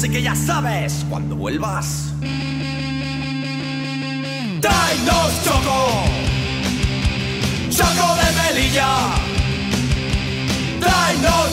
Así que ya sabes cuando vuelvas. Dainos Choco, Choco de Melilla. Dainos